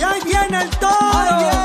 Y ahí viene el todo.